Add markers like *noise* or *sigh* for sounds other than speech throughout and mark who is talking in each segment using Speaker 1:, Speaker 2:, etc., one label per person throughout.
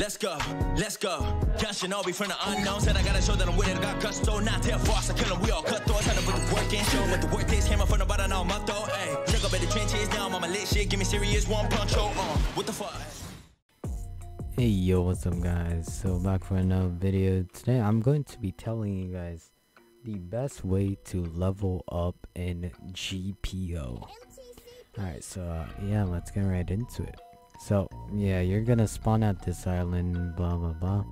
Speaker 1: Let's go, let's go. Young Shinobi from the unknown. Said I gotta show that I'm with it. I got gusto. Not tell false. I kill him. We all cut through. Trying to put the work in. Show 'em what the work is. Came up from the bottom. Now I'm up though. Hey, check up at the trenches. Now I'm on my lit shit. Give me serious one punch. Oh, uh, what the fuck?
Speaker 2: Hey yo, what's up guys? So back for another video. Today I'm going to be telling you guys the best way to level up in GPO. Alright, so uh, yeah, let's get right into it. So yeah, you're gonna spawn at this island, blah blah blah.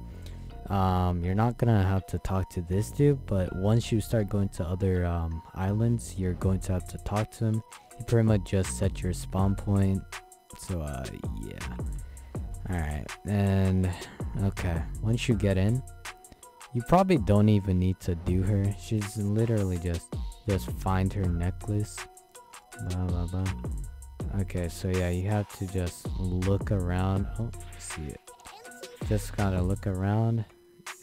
Speaker 2: Um, you're not gonna have to talk to this dude, but once you start going to other um, islands, you're going to have to talk to him. You pretty much just set your spawn point. So uh, yeah. Alright, and okay, once you get in, you probably don't even need to do her. She's literally just just find her necklace. Blah blah blah. Okay, so yeah, you have to just look around. Oh, see it. Just gotta look around.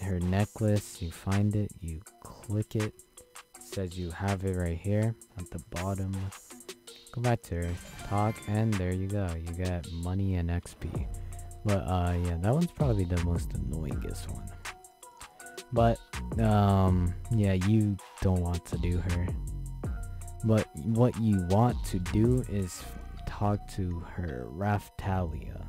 Speaker 2: Her necklace, you find it, you click it. it says you have it right here at the bottom. Go back to her, talk, and there you go. You get money and XP. But uh yeah, that one's probably the most annoyingest one. But um yeah, you don't want to do her. But what you want to do is talk to her Raftalia.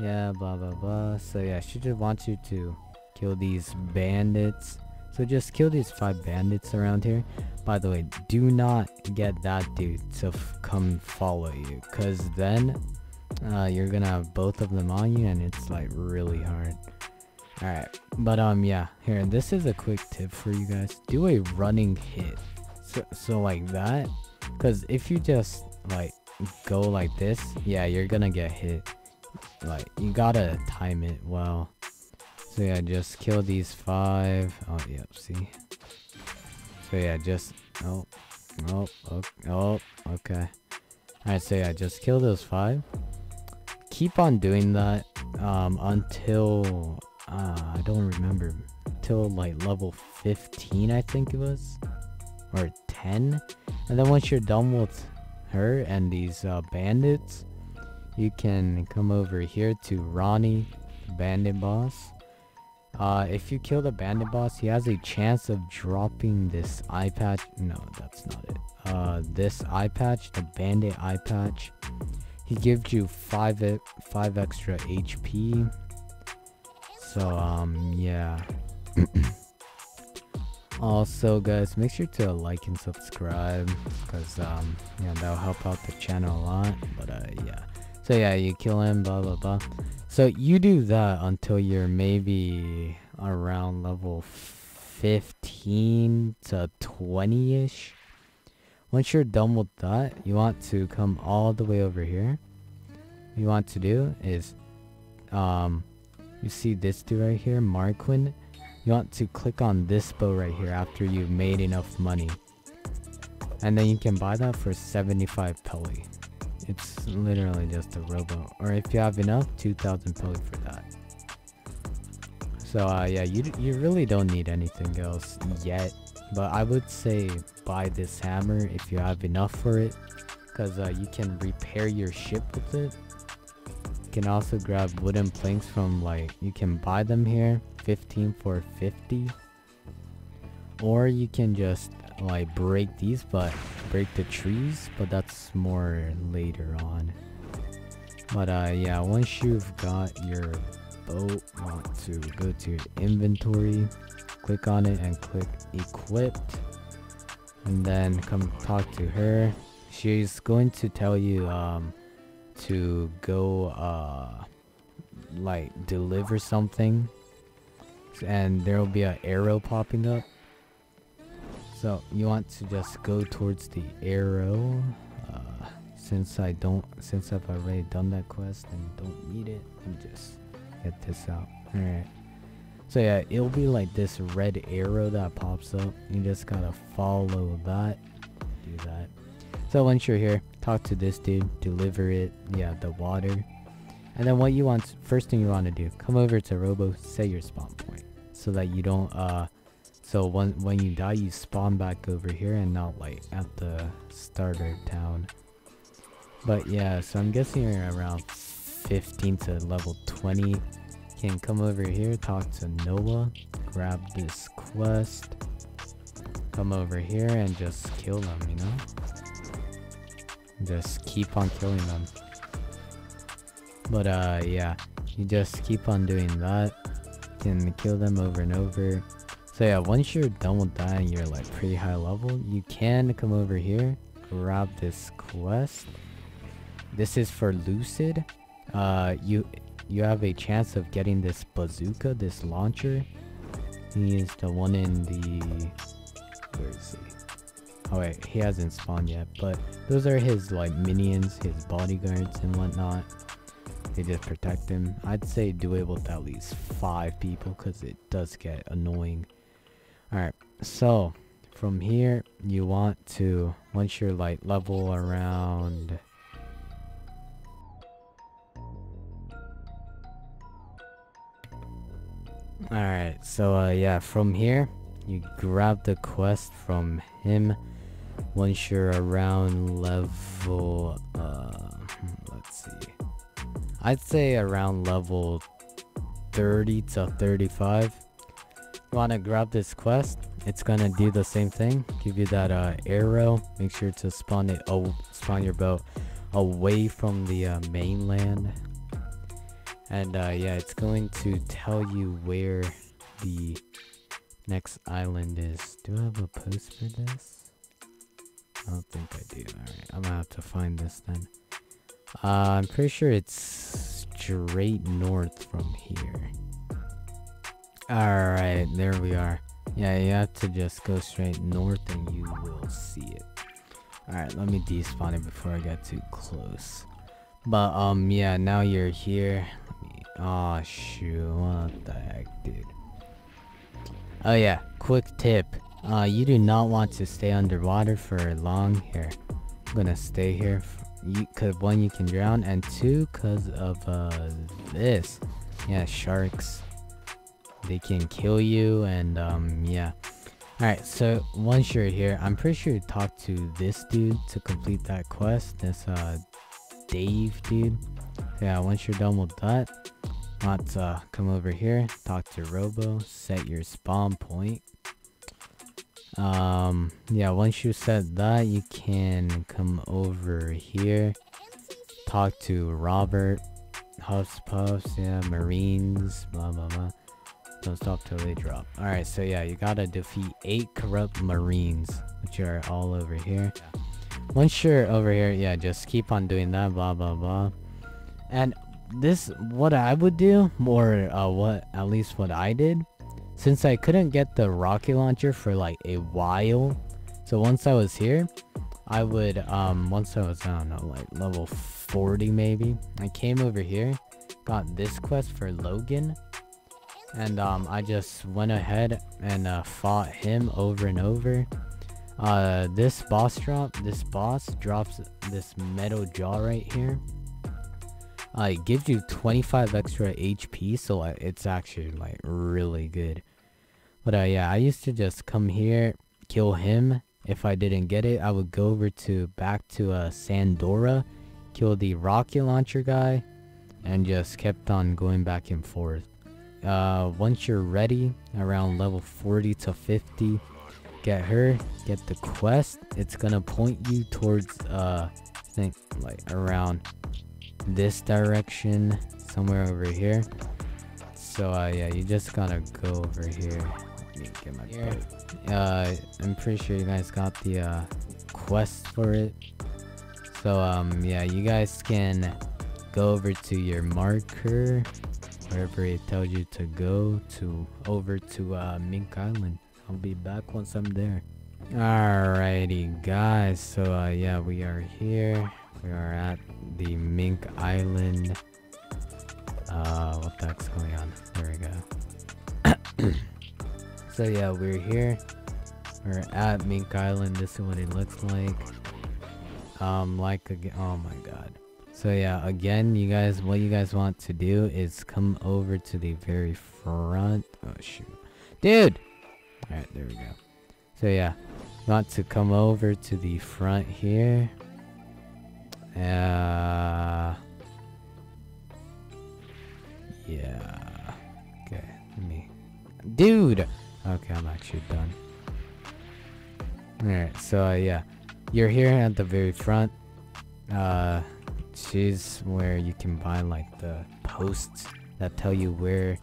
Speaker 2: Yeah, blah blah blah. So yeah, she just wants you to kill these bandits. So just kill these five bandits around here. By the way, do not get that dude to come follow you, cause then uh, you're gonna have both of them on you, and it's like really hard. All right, but um, yeah, here this is a quick tip for you guys. Do a running hit. So so like that, cause if you just like go like this, yeah, you're gonna get hit. Like you gotta time it well. So yeah, just kill these five. Oh yep, see. So yeah, just oh oh oh, oh okay. Alright, so yeah, just kill those five. Keep on doing that um, until uh, I don't remember until like level 15, I think it was, or 10. And then once you're done with her and these uh, bandits, you can come over here to Ronnie, bandit boss. Uh, if you kill the bandit boss, he has a chance of dropping this eye patch. No, that's not it. Uh, this eye patch, the bandit eye patch. He gives you five e five extra HP. So um yeah. *clears throat* also guys, make sure to like and subscribe because um yeah that'll help out the channel a lot. But uh yeah. So yeah, you kill him, blah blah blah. So you do that until you're maybe around level 15 to 20ish. Once you're done with that, you want to come all the way over here. What you want to do is, um, you see this dude right here, Marquin. You want to click on this bow right here after you've made enough money. And then you can buy that for 75 Peli. It's literally just a robo. Or if you have enough, 2000 Peli for that. So uh, yeah, you, you really don't need anything else yet. But I would say buy this hammer if you have enough for it. Because uh, you can repair your ship with it. Can also grab wooden planks from like, you can buy them here. 15 for 50. Or you can just like break these but break the trees. But that's more later on. But uh, yeah, once you've got your boat, want to go to your inventory click on it and click equipped and then come talk to her she's going to tell you um to go uh like deliver something and there will be an arrow popping up so you want to just go towards the arrow uh, since I don't since I've already done that quest and don't need it let me just get this out all right so yeah, it'll be like this red arrow that pops up. You just gotta follow that. Do that. So once you're here, talk to this dude, deliver it, yeah, the water. And then what you want, first thing you want to do, come over to Robo, set your spawn point. So that you don't, uh, so when, when you die, you spawn back over here and not like at the starter town. But yeah, so I'm guessing you're around 15 to level 20 can come over here talk to Noah grab this quest come over here and just kill them you know just keep on killing them. But uh yeah you just keep on doing that and kill them over and over. So yeah once you're done with that and you're like pretty high level you can come over here grab this quest. This is for lucid. Uh you you have a chance of getting this bazooka this launcher. He is the one in the where is he oh wait he hasn't spawned yet but those are his like minions his bodyguards and whatnot. They just protect him. I'd say do it with at least five people because it does get annoying. All right so from here you want to once you're like level around Alright, so uh, yeah, from here, you grab the quest from him once you're around level, uh, let's see. I'd say around level 30 to 35. You wanna grab this quest? It's gonna do the same thing. Give you that uh, arrow. Make sure to spawn it. Oh, spawn your boat away from the uh, mainland and uh, yeah it's going to tell you where the next island is do I have a post for this I don't think I do. Alright I'm gonna have to find this then. Uh, I'm pretty sure it's straight north from here. Alright there we are. Yeah you have to just go straight north and you will see it. Alright let me despawn it before I get too close. But um yeah now you're here. Oh shoot, what the heck, dude. Oh yeah, quick tip. Uh, you do not want to stay underwater for long here. I'm gonna stay here, cause one, you can drown, and two, cause of uh, this. Yeah, sharks. They can kill you, and um, yeah. Alright, so once you're here, I'm pretty sure you talk to this dude to complete that quest. This uh, Dave dude. Yeah, once you're done with that, Let's uh, come over here, talk to Robo, set your spawn point. Um, yeah, once you set that, you can come over here, talk to Robert, Huffs Puffs, yeah, Marines, blah blah blah. Don't stop till they drop. Alright, so yeah, you gotta defeat 8 corrupt Marines, which are all over here. Once you're over here, yeah, just keep on doing that, blah blah blah. And this what I would do, or uh, what at least what I did, since I couldn't get the rocket launcher for like a while. So once I was here, I would um once I was I don't know like level 40 maybe. I came over here, got this quest for Logan, and um I just went ahead and uh, fought him over and over. Uh, this boss drop, this boss drops this metal jaw right here uh, it gives you 25 extra HP, so uh, it's actually like really good. But uh, yeah, I used to just come here, kill him. If I didn't get it, I would go over to back to uh, Sandora, kill the rocket launcher guy, and just kept on going back and forth. Uh, once you're ready, around level 40 to 50, get her, get the quest. It's gonna point you towards, uh, I think like around this direction somewhere over here so uh yeah you just gotta go over here get my here. uh i'm pretty sure you guys got the uh quest for it so um yeah you guys can go over to your marker wherever it tells you to go to over to uh mink island i'll be back once i'm there alrighty guys so uh yeah we are here we are at the Mink Island. Uh, what the heck's going on? There we go. *clears throat* so yeah, we're here. We're at Mink Island. This is what it looks like. Um, like again. Oh my god. So yeah, again, you guys, what you guys want to do is come over to the very front. Oh shoot, dude. All right, there we go. So yeah, want to come over to the front here. Uh, yeah. Okay, let me. Dude! Okay, I'm actually done. Alright, so uh, yeah. You're here at the very front. Uh, she's where you can buy like the posts that tell you where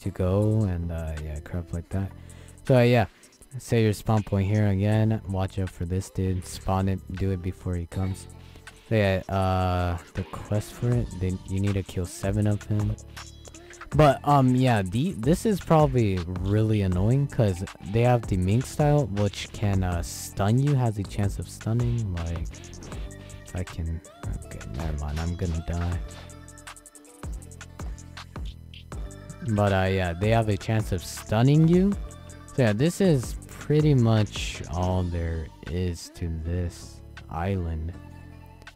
Speaker 2: to go and uh, yeah, crap like that. So uh, yeah, say your spawn point here again. Watch out for this dude. Spawn it, do it before he comes. So yeah, uh, the quest for it, they, you need to kill seven of him. But um yeah, the this is probably really annoying because they have the mink style which can uh, stun you, has a chance of stunning. Like I can okay, never mind, I'm gonna die. But uh yeah, they have a chance of stunning you. So yeah, this is pretty much all there is to this island.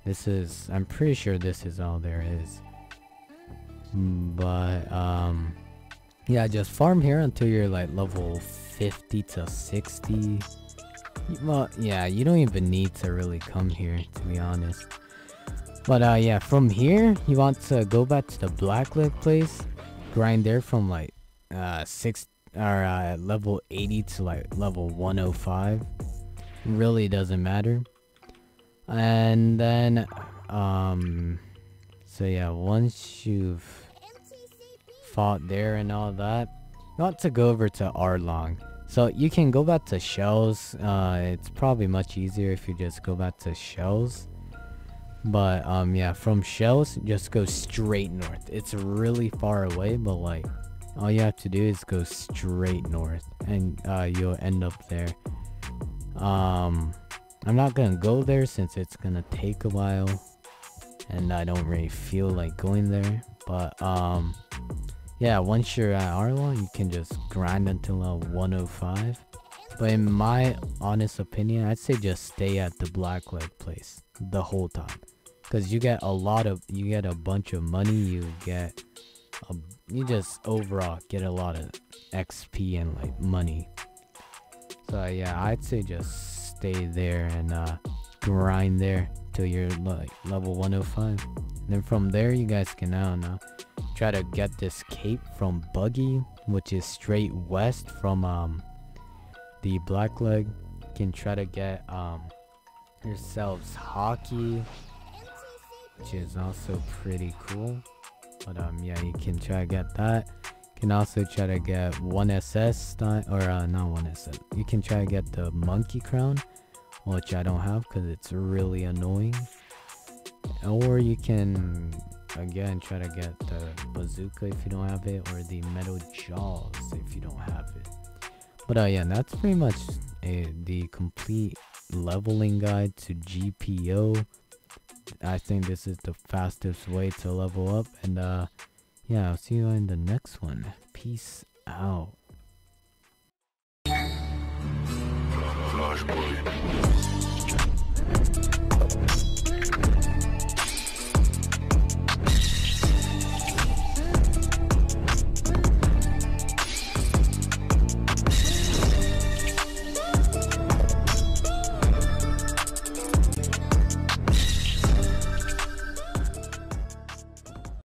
Speaker 2: This is I'm pretty sure this is all there is but um yeah just farm here until you're like level 50 to 60 well yeah you don't even need to really come here to be honest. But uh yeah from here you want to go back to the blackleg place grind there from like uh six or uh, level 80 to like level 105 really doesn't matter. And then um so yeah once you've fought there and all that. Not to go over to Arlong. So you can go back to Shells. Uh, it's probably much easier if you just go back to Shells. But um, yeah, from Shells, just go straight north. It's really far away, but like, all you have to do is go straight north, and uh, you'll end up there. Um, I'm not gonna go there since it's gonna take a while, and I don't really feel like going there. But um, yeah, once you're at Arlong, you can just grind until uh, 105. But in my honest opinion, I'd say just stay at the Blackleg place the whole time. Because you get a lot of, you get a bunch of money, you get, a, you just overall get a lot of XP and like money. So yeah, I'd say just stay there and uh, grind there till you're like level 105. And then from there, you guys can, I don't know, try to get this cape from Buggy, which is straight west from um the Blackleg. Can try to get um yourselves Haki, which is also pretty cool. But um yeah, you can try to get that. You can also try to get 1SS or uh, not 1SS. You can try to get the monkey crown, which I don't have because it's really annoying. Or you can again try to get the bazooka if you don't have it or the metal jaws if you don't have it. But uh yeah that's pretty much a, the complete leveling guide to gpo i think this is the fastest way to level up and uh yeah i'll see you in the next one. Peace out.